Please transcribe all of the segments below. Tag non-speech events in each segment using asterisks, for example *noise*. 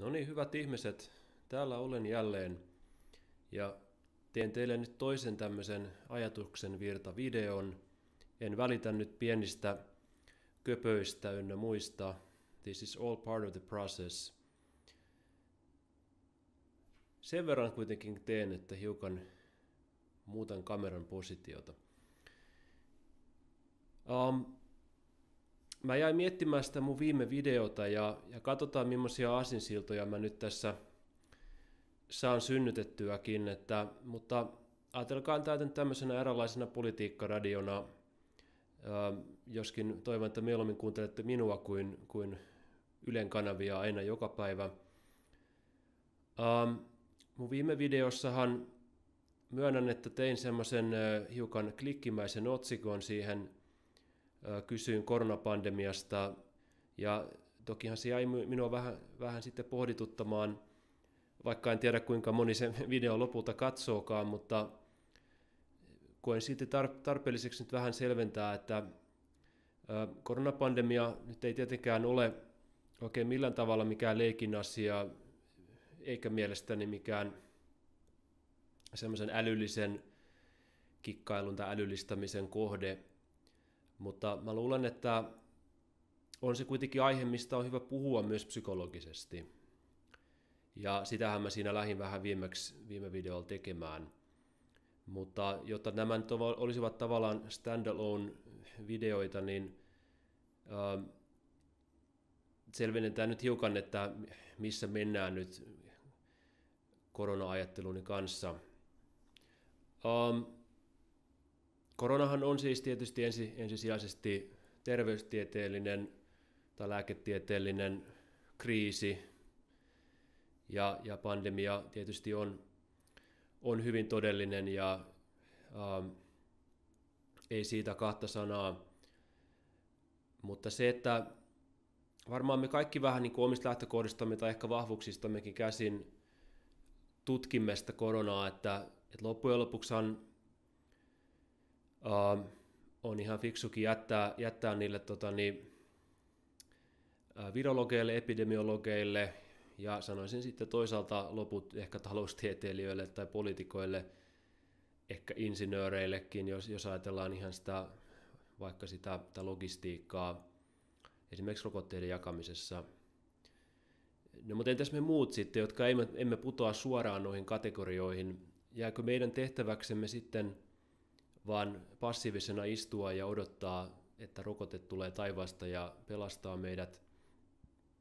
No niin, hyvät ihmiset, täällä olen jälleen ja teen teille nyt toisen tämmöisen ajatuksen virta videon. En välitä nyt pienistä köpöistä ynnä muista. This is all part of the process. Sen verran kuitenkin teen, että hiukan muutan kameran positiota. Um, mä jäin miettimään sitä mun viime videota ja, ja katsotaan millaisia asinsiltoja mä nyt tässä saan synnytettyäkin, että, mutta ajatelkaa tämä tämmöisenä eräänlaisena politiikkaradiona, joskin toivon, että mieluummin kuuntelette minua kuin, kuin Ylen kanavia aina joka päivä. mun viime videossahan myönnän, että tein semmoisen hiukan klikkimäisen otsikon siihen kysyin koronapandemiasta ja tokihan se jäi minua vähän, vähän sitten pohdituttamaan, vaikka en tiedä kuinka moni sen *laughs* video lopulta katsookaan, mutta koen silti tarpeelliseksi nyt vähän selventää, että koronapandemia nyt ei tietenkään ole oikein millään tavalla mikään leikin asia, eikä mielestäni mikään semmoisen älyllisen kikkailun tai älyllistämisen kohde – mutta mä luulen, että on se kuitenkin aihe, mistä on hyvä puhua myös psykologisesti. Ja sitähän mä siinä lähdin vähän viimeksi, viime videolla tekemään. Mutta jotta nämä nyt olisivat tavallaan standalone videoita, niin äh, selvennetään nyt hiukan, että missä mennään nyt korona-ajatteluni kanssa. Ähm, Koronahan on siis tietysti ensi, ensisijaisesti terveystieteellinen tai lääketieteellinen kriisi, ja, ja pandemia tietysti on, on hyvin todellinen, ja ähm, ei siitä kahta sanaa. Mutta se, että varmaan me kaikki vähän niin kuin omista lähtökohdistamme tai ehkä vahvuuksistammekin käsin tutkimme sitä koronaa, että, että loppujen lopuksihan uh, on ihan fiksukin jättää, jättää niille tota, niin, uh, virologeille, epidemiologeille ja sanoisin sitten toisaalta loput ehkä taloustieteilijöille tai poliitikoille, ehkä insinööreillekin, jos, jos ajatellaan ihan sitä vaikka sitä, sitä logistiikkaa esimerkiksi rokotteiden jakamisessa. No mutta entäs me muut sitten, jotka emme, emme putoa suoraan noihin kategorioihin, jääkö meidän tehtäväksemme sitten – vaan passiivisena istua ja odottaa, että rokote tulee taivaasta ja pelastaa meidät.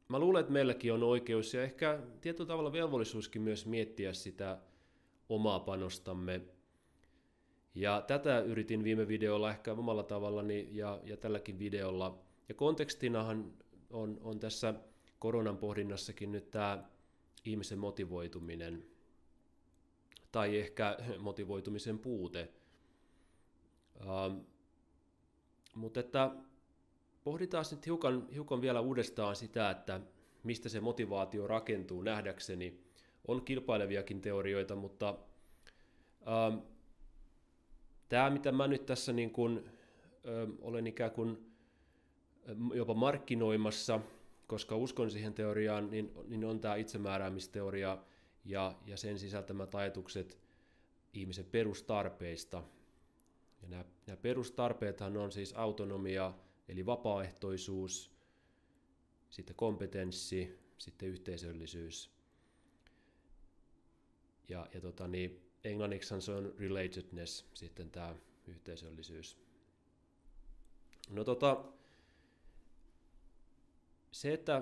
Mä luulen, että meilläkin on oikeus ja ehkä tietyllä tavalla velvollisuuskin myös miettiä sitä omaa panostamme. Ja tätä yritin viime videolla ehkä omalla tavallani ja, ja tälläkin videolla. Ja kontekstinahan on, on tässä koronan pohdinnassakin nyt tämä ihmisen motivoituminen tai ehkä motivoitumisen puute – Ähm, mutta että pohditaan nyt hiukan, hiukan vielä uudestaan sitä, että mistä se motivaatio rakentuu nähdäkseni. On kilpaileviakin teorioita, mutta ähm, tämä, mitä mä nyt tässä niin kun, ähm, olen ikään kuin ähm, jopa markkinoimassa, koska uskon siihen teoriaan, niin, niin on tämä itsemääräämisteoria ja, ja sen sisältämät ajatukset ihmisen perustarpeista – ja nämä, nämä perustarpeethan on siis autonomia, eli vapaaehtoisuus, sitten kompetenssi, sitten yhteisöllisyys. Ja, ja tota, niin, englanniksi se on relatedness, sitten tämä yhteisöllisyys. No tota, se, että,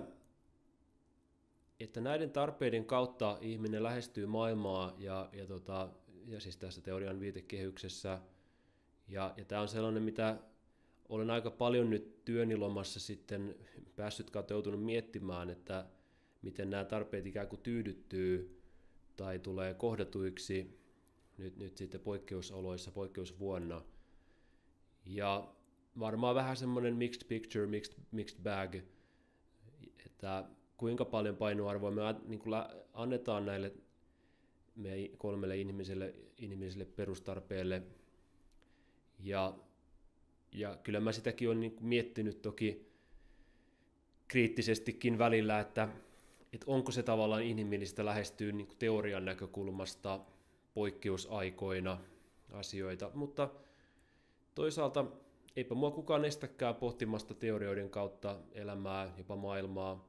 että näiden tarpeiden kautta ihminen lähestyy maailmaa ja, ja, tota, ja siis tässä teorian viitekehyksessä – ja, ja tämä on sellainen, mitä olen aika paljon nyt työnilomassa sitten päässyt kautta joutunut miettimään, että miten nämä tarpeet ikään kuin tyydyttyy tai tulee kohdatuiksi nyt, nyt sitten poikkeusoloissa, poikkeusvuonna. Ja varmaan vähän semmoinen mixed picture, mixed, mixed bag, että kuinka paljon painoarvoa me niin kuin annetaan näille meidän kolmelle ihmiselle, ihmiselle perustarpeelle – ja, ja kyllä mä sitäkin olen niin miettinyt toki kriittisestikin välillä, että, että onko se tavallaan inhimillistä lähestyä niin teorian näkökulmasta poikkeusaikoina asioita, mutta toisaalta eipä mua kukaan estäkään pohtimasta teorioiden kautta elämää, jopa maailmaa,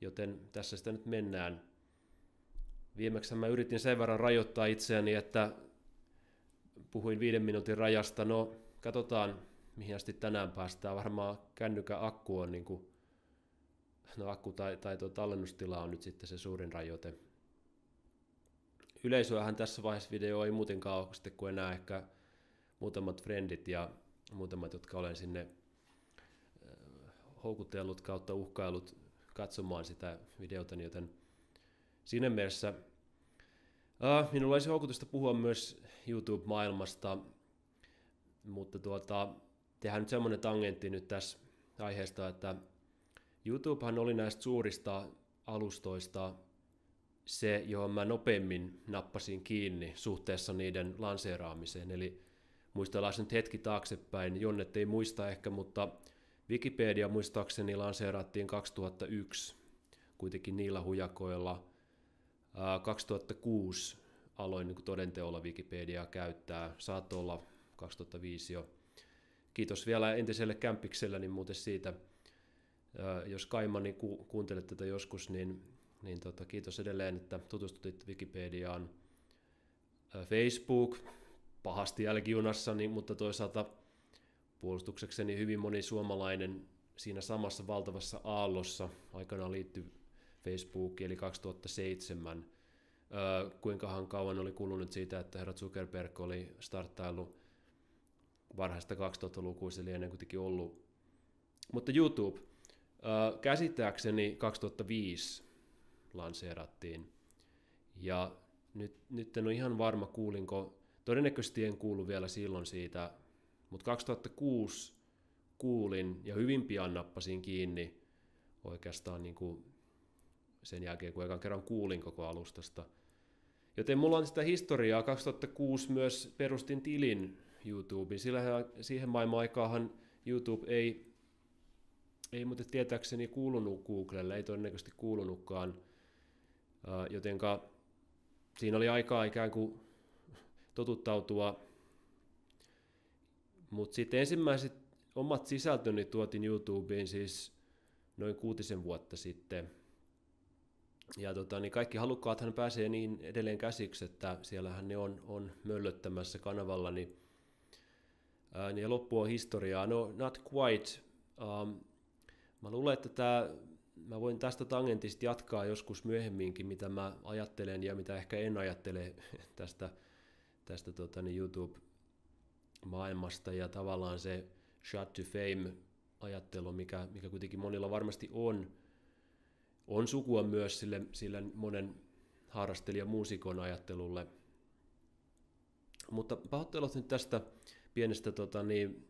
joten tässä sitä nyt mennään. Viimeksi mä yritin sen verran rajoittaa itseäni, että puhuin viiden minuutin rajasta. No, katsotaan, mihin asti tänään päästään. Varmaan kännykän akku on niin kuin, no akku tai, tai tuo tallennustila on nyt sitten se suurin rajoite. Yleisöähän tässä vaiheessa video ei muutenkaan ole sitten kuin enää ehkä muutamat frendit ja muutamat, jotka olen sinne äh, houkutellut kautta uhkailut katsomaan sitä videota, joten siinä mielessä minulla olisi houkutusta puhua myös YouTube-maailmasta, mutta tuota, tehdään nyt semmoinen tangentti nyt tässä aiheesta, että YouTubehan oli näistä suurista alustoista se, johon mä nopeammin nappasin kiinni suhteessa niiden lanseeraamiseen. Eli muistellaan nyt hetki taaksepäin, Jonnet ei muista ehkä, mutta Wikipedia muistaakseni lanseerattiin 2001, kuitenkin niillä hujakoilla. 2006 aloin niin todenteolla Wikipediaa käyttää, saattoi olla 2005 jo. Kiitos vielä entiselle kämpikselle niin muuten siitä, jos Kaimani ku, kuuntelet tätä joskus, niin, niin tota, kiitos edelleen, että tutustutit Wikipediaan. Facebook, pahasti niin, mutta toisaalta puolustuksekseni hyvin moni suomalainen siinä samassa valtavassa aallossa aikanaan liittyi Facebookiin, eli 2007. Öö, kuinkahan kauan oli kulunut siitä, että herra Zuckerberg oli starttailu varhaista 2000-lukuista, eli ennen kuitenkin ollut. Mutta YouTube, käsittääkseni 2005 lanseerattiin, ja nyt, nyt en ole ihan varma, kuulinko Todennäköisesti en kuulu vielä silloin siitä, mutta 2006 kuulin ja hyvin pian nappasin kiinni oikeastaan niin kuin sen jälkeen, kun ekan kerran kuulin koko alustasta. Joten mulla on sitä historiaa. 2006 myös perustin tilin YouTubeen. Sillä siihen maailman aikaahan YouTube ei, ei muuten tietääkseni kuulunut Googlelle, ei todennäköisesti kuulunutkaan. Jotenka siinä oli aikaa ikään kuin totuttautua. Mutta sitten ensimmäiset omat sisältöni tuotin YouTubeen siis noin kuutisen vuotta sitten. Ja tota, niin kaikki halukkaathan pääsee niin edelleen käsiksi, että siellähän ne on, on möllöttämässä kanavalla. Niin, ää, niin loppu on historiaa. No, not quite. Um, mä luulen, että tää, mä voin tästä tangentista jatkaa joskus myöhemminkin, mitä mä ajattelen ja mitä ehkä en ajattele *laughs* tästä tästä tota, niin YouTube-maailmasta ja tavallaan se shot to fame-ajattelu, mikä, mikä kuitenkin monilla varmasti on, on sukua myös sille, sille monen harrastelijan muusikon ajattelulle. Mutta pahoittelut nyt tästä pienestä tota, niin,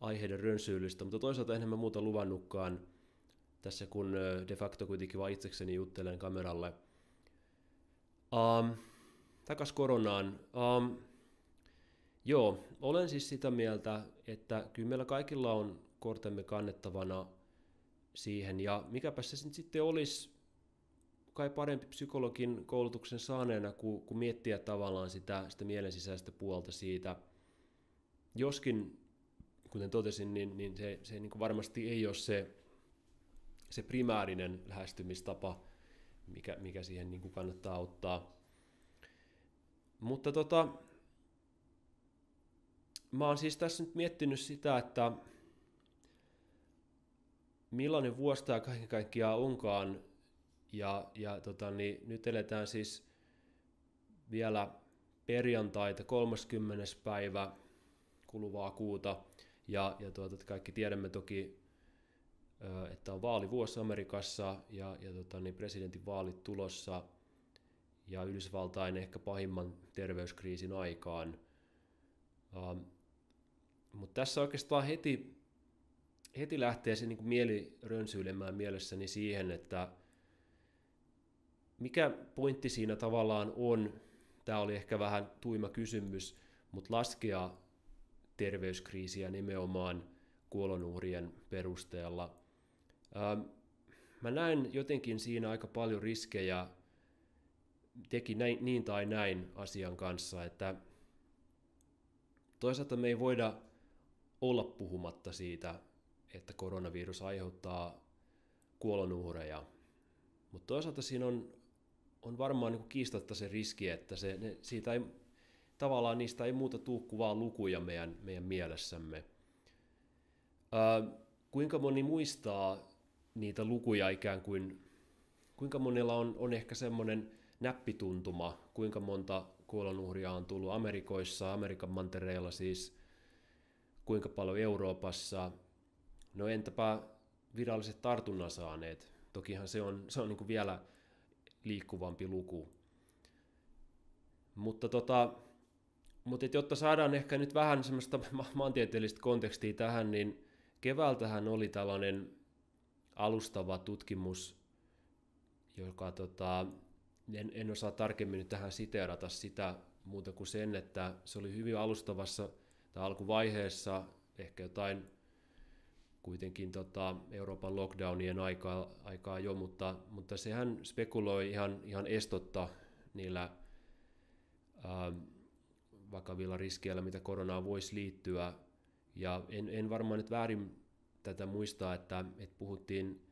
aiheiden rönsyylystä, mutta toisaalta enemmän muuta luvannutkaan tässä, kun de facto kuitenkin vain itsekseni juttelen kameralle. Um, takas koronaan. Um, joo, olen siis sitä mieltä, että kyllä meillä kaikilla on kortemme kannettavana siihen, ja mikäpä se sitten olisi kai parempi psykologin koulutuksen saaneena, kuin, kuin miettiä tavallaan sitä, sitä mielen sisäistä puolta siitä. Joskin, kuten totesin, niin, niin se, se niin kuin varmasti ei ole se, se primäärinen lähestymistapa, mikä, mikä siihen niin kuin kannattaa ottaa. Mutta tota, mä oon siis tässä nyt miettinyt sitä, että millainen vuosi tämä kaiken kaikkiaan onkaan. Ja, ja tota, niin nyt eletään siis vielä perjantaita 30. päivä kuluvaa kuuta. Ja, ja tuota, kaikki tiedämme toki, että on vaalivuosi Amerikassa ja, ja tota, niin presidentin vaalit tulossa – ja Yhdysvaltain ehkä pahimman terveyskriisin aikaan. Uh, Mutta tässä oikeastaan heti, heti lähtee se niin mieli rönsyilemään mielessäni siihen, että mikä pointti siinä tavallaan on, tämä oli ehkä vähän tuima kysymys, mutta laskea terveyskriisiä nimenomaan kuolonuhrien perusteella. Uh, mä näen jotenkin siinä aika paljon riskejä, teki näin, niin tai näin asian kanssa, että toisaalta me ei voida olla puhumatta siitä, että koronavirus aiheuttaa kuolonuhreja, mutta toisaalta siinä on, on varmaan niin kiistatta se riski, että se, ne, siitä ei, tavallaan niistä ei muuta tuu kuin vaan lukuja meidän, meidän mielessämme. Ää, kuinka moni muistaa niitä lukuja ikään kuin, kuinka monella on, on ehkä semmoinen näppituntuma, kuinka monta kuolonuhria on tullut Amerikoissa, Amerikan mantereilla siis, kuinka paljon Euroopassa, no entäpä viralliset tartunnan saaneet, tokihan se on, se on niin vielä liikkuvampi luku. Mutta, tota, mutta et jotta saadaan ehkä nyt vähän semmoista *laughs* maantieteellistä kontekstia tähän, niin keväältähän oli tällainen alustava tutkimus, joka tota, en, en osaa tarkemmin nyt tähän siteerata sitä muuta kuin sen, että se oli hyvin alustavassa tai alkuvaiheessa, ehkä jotain kuitenkin tota Euroopan lockdownien aikaa, aikaa jo, mutta, mutta sehän spekuloi ihan, ihan estotta niillä ää, vakavilla riskeillä, mitä koronaan voisi liittyä. Ja en, en varmaan nyt väärin tätä muistaa, että, että puhuttiin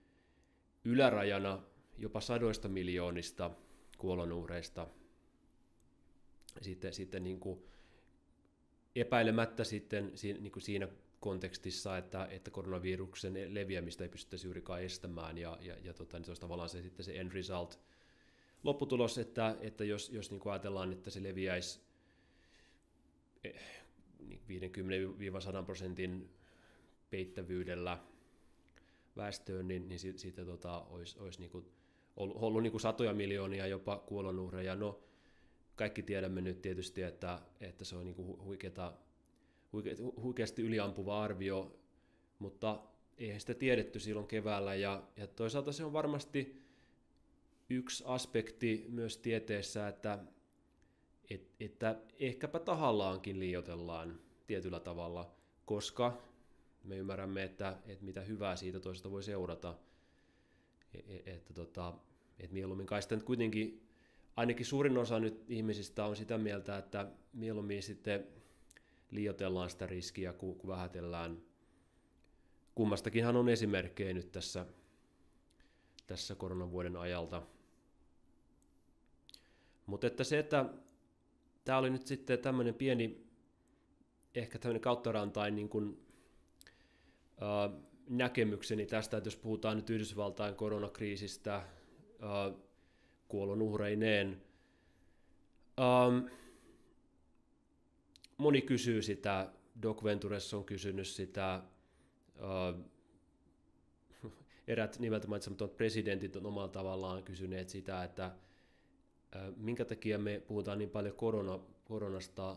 ylärajana jopa sadoista miljoonista kuolonuhreista. Sitten, sitten niin kuin epäilemättä sitten niin kuin siinä kontekstissa, että, että koronaviruksen leviämistä ei pystyttäisi juurikaan estämään, ja, ja, ja tota, niin se olisi tavallaan se, sitten se end result, lopputulos, että, että jos, jos niin ajatellaan, että se leviäisi 50-100 eh, niin prosentin peittävyydellä väestöön, niin, niin siitä, tota, olisi, olisi niin kuin ollut, ollut niin kuin satoja miljoonia jopa kuolonuhreja. No, kaikki tiedämme nyt tietysti, että, että se on niin kuin huikeata, huikeasti yliampuva arvio, mutta eihän sitä tiedetty silloin keväällä. Ja, ja toisaalta se on varmasti yksi aspekti myös tieteessä, että, et, että ehkäpä tahallaankin liioitellaan tietyllä tavalla, koska me ymmärrämme, että, että mitä hyvää siitä toisesta voi seurata. E, e, että, tota, että mieluummin kai sitten kuitenkin ainakin suurin osa nyt ihmisistä on sitä mieltä, että mieluummin sitten liioitellaan sitä riskiä, kun, vähätellään. Kummastakinhan on esimerkkejä nyt tässä, tässä koronavuoden ajalta. Mutta että se, että tämä oli nyt sitten tämmöinen pieni, ehkä tämmöinen kauttarantain niin kuin, äh, näkemykseni tästä, että jos puhutaan nyt Yhdysvaltain koronakriisistä äh, kuolonuhreineen, moni kysyy sitä, Doc Ventures on kysynyt sitä, erät nimeltä mainitsemattomat presidentit on omalla tavallaan kysyneet sitä, että äh, minkä takia me puhutaan niin paljon korona, koronasta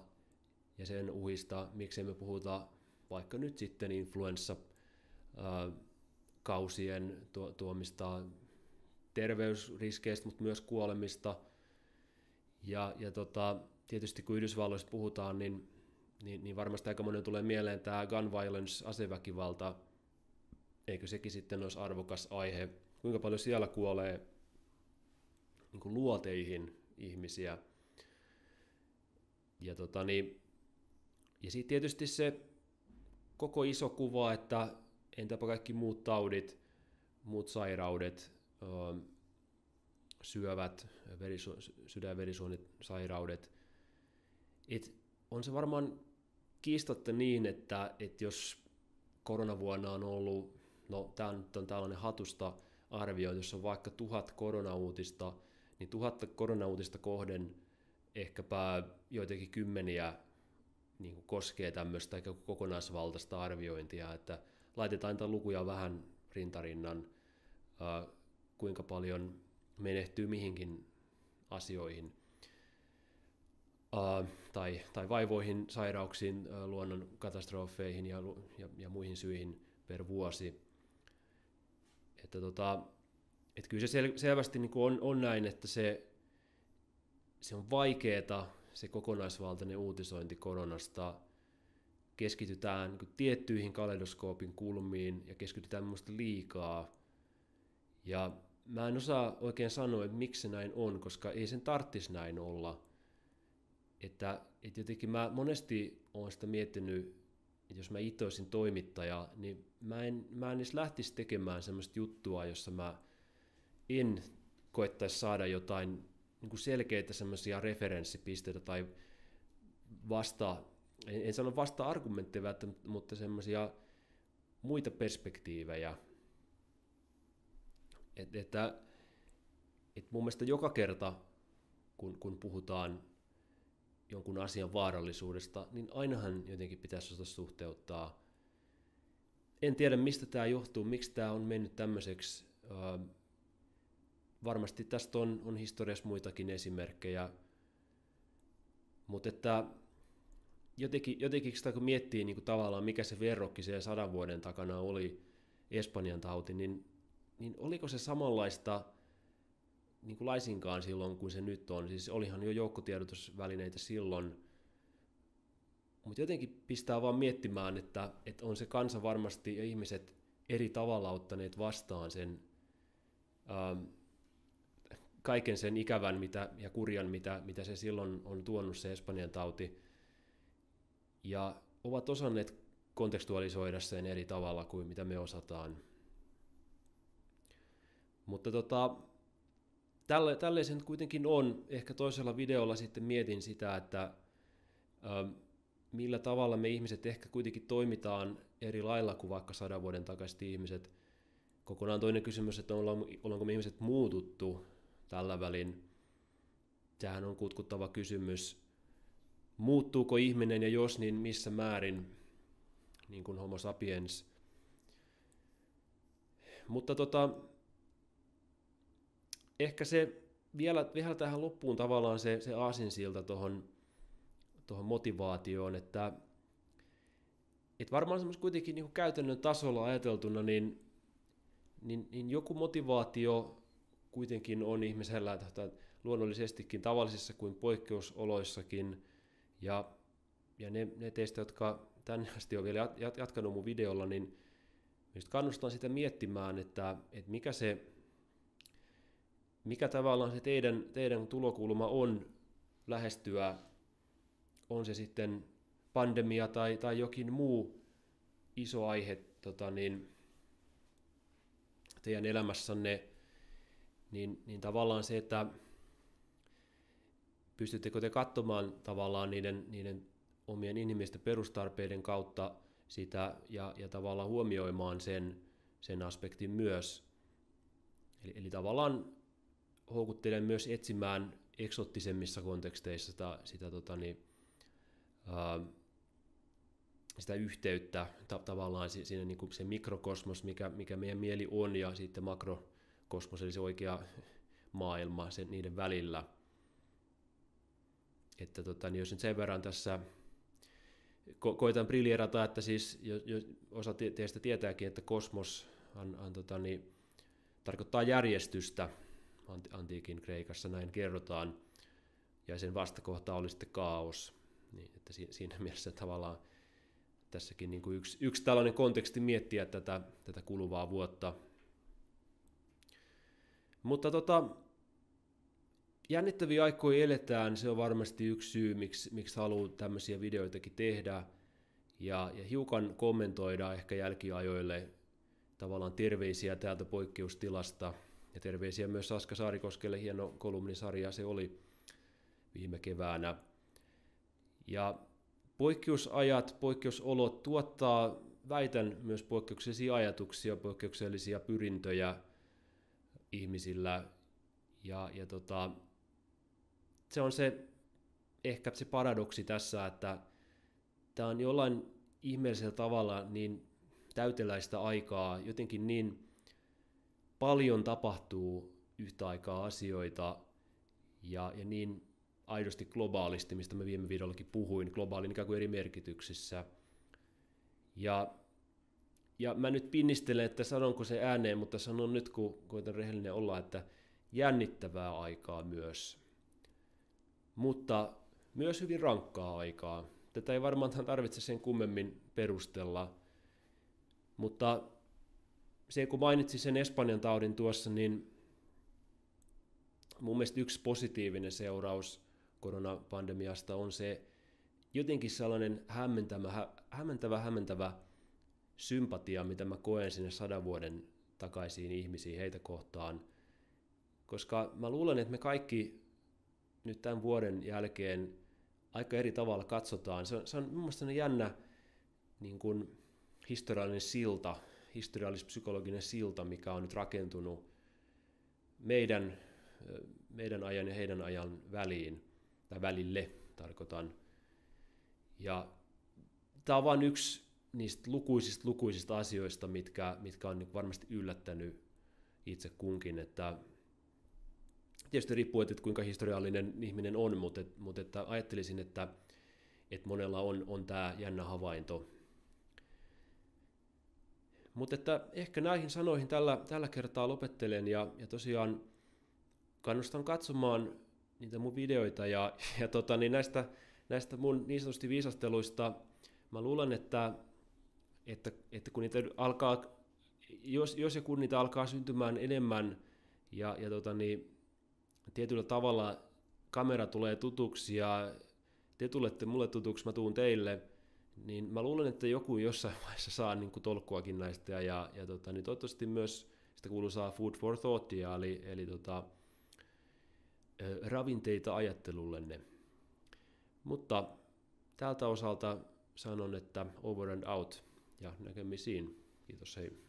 ja sen uhista, miksei me puhuta vaikka nyt sitten influenssa kausien tuomista terveysriskeistä, mutta myös kuolemista. Ja, ja tota, tietysti kun Yhdysvalloista puhutaan, niin, niin, niin varmasti aika monen tulee mieleen tämä gun violence, aseväkivalta. Eikö sekin sitten olisi arvokas aihe? Kuinka paljon siellä kuolee niin kuin luoteihin ihmisiä? Ja, tota, niin, ja sitten tietysti se koko iso kuva, että entäpä kaikki muut taudit, muut sairaudet, syövät, sydän- verisuonisairaudet. Et on se varmaan kiistatta niin, että, että jos koronavuonna on ollut, no tämä nyt on tällainen hatusta arvio, jos on vaikka tuhat koronauutista, niin tuhatta koronauutista kohden ehkäpä joitakin kymmeniä niin kuin koskee tämmöistä kokonaisvaltaista arviointia, että laitetaan niitä lukuja vähän rintarinnan, kuinka paljon menehtyy mihinkin asioihin tai, tai vaivoihin, sairauksiin, luonnon katastrofeihin ja, ja, ja muihin syihin per vuosi. Että tota, et kyllä se sel, selvästi niin on, on näin, että se, se on vaikeaa se kokonaisvaltainen uutisointi koronasta, keskitytään niin tiettyihin kaleidoskoopin kulmiin ja keskitytään minusta liikaa. Ja mä en osaa oikein sanoa, että miksi se näin on, koska ei sen tarttisi näin olla. Että, että jotenkin mä monesti olen sitä miettinyt, että jos mä itse olisin toimittaja, niin mä en, mä en edes lähtisi tekemään semmoista juttua, jossa mä en koettaisi saada jotain niin kuin selkeitä semmoisia referenssipisteitä tai vasta, en, en sano vasta argumentteja, mutta semmoisia muita perspektiivejä. Et, että, et mun mielestä joka kerta, kun, kun puhutaan jonkun asian vaarallisuudesta, niin ainahan jotenkin pitäisi osata suhteuttaa. En tiedä, mistä tämä johtuu, miksi tämä on mennyt tämmöiseksi. varmasti tästä on, on historiassa muitakin esimerkkejä, mutta että jotenkin, jotenkin sitä kun miettii niin kuin tavallaan, mikä se verrokki se sadan vuoden takana oli Espanjan tauti, niin, niin oliko se samanlaista niin kuin laisinkaan silloin kuin se nyt on. Siis olihan jo joukkotiedotusvälineitä silloin, mutta jotenkin pistää vaan miettimään, että, että on se kansa varmasti ja ihmiset eri tavalla ottaneet vastaan sen ähm, kaiken sen ikävän mitä, ja kurjan, mitä, mitä se silloin on tuonut se Espanjan tauti ja ovat osanneet kontekstualisoida sen eri tavalla kuin mitä me osataan. Mutta tota, tälle, tälle se kuitenkin on. Ehkä toisella videolla sitten mietin sitä, että ä, millä tavalla me ihmiset ehkä kuitenkin toimitaan eri lailla kuin vaikka sadan vuoden takaiset ihmiset. Kokonaan toinen kysymys, että ollaanko me ihmiset muututtu tällä välin. Tämähän on kutkuttava kysymys muuttuuko ihminen ja jos, niin missä määrin, niin kuin homo sapiens. Mutta tota, ehkä se vielä, vielä tähän loppuun tavallaan se, se aasinsilta tuohon tohon motivaatioon, että et varmaan semmoista kuitenkin niin käytännön tasolla ajateltuna, niin, niin, niin joku motivaatio kuitenkin on ihmisellä että luonnollisestikin tavallisissa kuin poikkeusoloissakin – ja, ja ne, ne teistä, jotka tänne asti on vielä jatkanut mun videolla, niin kannustan sitä miettimään, että, että mikä se mikä tavallaan se teidän, teidän tulokulma on lähestyä, on se sitten pandemia tai, tai jokin muu iso aihe tota niin, teidän elämässänne, niin, niin tavallaan se, että pystyttekö te katsomaan tavallaan niiden, niiden omien inhimillisten perustarpeiden kautta sitä ja, ja tavallaan huomioimaan sen, sen aspektin myös. Eli, eli tavallaan houkuttelen myös etsimään eksottisemmissa konteksteissa sitä, sitä, tota niin, ää, sitä yhteyttä ta- tavallaan siinä niin kuin se mikrokosmos, mikä, mikä meidän mieli on, ja sitten makrokosmos, eli se oikea maailma sen, niiden välillä – että tota, niin jos nyt sen verran tässä ko- koitan briljerata, että siis jo, jo, osa teistä tietääkin, että kosmos on, on, tota, niin, tarkoittaa järjestystä antiikin Kreikassa, näin kerrotaan, ja sen vastakohta oli sitten kaos. Niin, että siinä *laughs* mielessä tavallaan tässäkin niin kuin yksi, yksi tällainen konteksti miettiä tätä, tätä kuluvaa vuotta. Mutta tota, jännittäviä aikoja eletään, se on varmasti yksi syy, miksi, miksi haluan tämmöisiä videoitakin tehdä ja, ja hiukan kommentoida ehkä jälkiajoille tavallaan terveisiä täältä poikkeustilasta ja terveisiä myös Aska Saarikoskelle, hieno kolumnisarja se oli viime keväänä. Ja poikkeusajat, poikkeusolot tuottaa, väitän, myös poikkeuksellisia ajatuksia, poikkeuksellisia pyrintöjä ihmisillä. Ja, ja tota, se on se ehkä se paradoksi tässä, että tämä on jollain ihmeellisellä tavalla niin täyteläistä aikaa, jotenkin niin paljon tapahtuu yhtä aikaa asioita ja, ja niin aidosti globaalisti, mistä mä viime videollakin puhuin, globaalin ikään kuin eri merkityksissä. Ja, ja mä nyt pinnistelen, että sanonko se ääneen, mutta sanon nyt, kun koitan rehellinen olla, että jännittävää aikaa myös mutta myös hyvin rankkaa aikaa. Tätä ei varmaan tarvitse sen kummemmin perustella, mutta se, kun mainitsin sen Espanjan taudin tuossa, niin mun mielestä yksi positiivinen seuraus koronapandemiasta on se jotenkin sellainen hämmentävä, hämmentävä, hämmentävä sympatia, mitä mä koen sinne sadan vuoden takaisiin ihmisiin heitä kohtaan. Koska mä luulen, että me kaikki nyt tämän vuoden jälkeen aika eri tavalla katsotaan. Se on, se on mun mielestä jännä niin kuin historiallinen silta, historiallis-psykologinen silta, mikä on nyt rakentunut meidän, meidän ajan ja heidän ajan väliin, tai välille tarkoitan. Ja tämä on vain yksi niistä lukuisista lukuisista asioista, mitkä, mitkä on niin varmasti yllättänyt itse kunkin, että tietysti riippuu, että kuinka historiallinen ihminen on, mutta, mutta että ajattelisin, että, että monella on, on tämä jännä havainto. Mutta että ehkä näihin sanoihin tällä, tällä kertaa lopettelen ja, ja tosiaan kannustan katsomaan niitä mun videoita ja, ja tota, niin näistä, näistä mun niin sanotusti viisasteluista mä luulen, että, että, että kun niitä alkaa, jos, jos ja kun niitä alkaa syntymään enemmän ja, ja tota, niin, tietyllä tavalla kamera tulee tutuksi ja te tulette mulle tutuksi, mä tuun teille, niin mä luulen, että joku jossain *laughs* vaiheessa saa niin kuin tolkkua näistä ja, ja, ja tota, niin toivottavasti myös sitä kuuluisaa food for thoughtia, eli, eli tota, ravinteita ajattelullenne. Mutta tältä osalta sanon, että over and out ja näkemisiin. Kiitos, hei.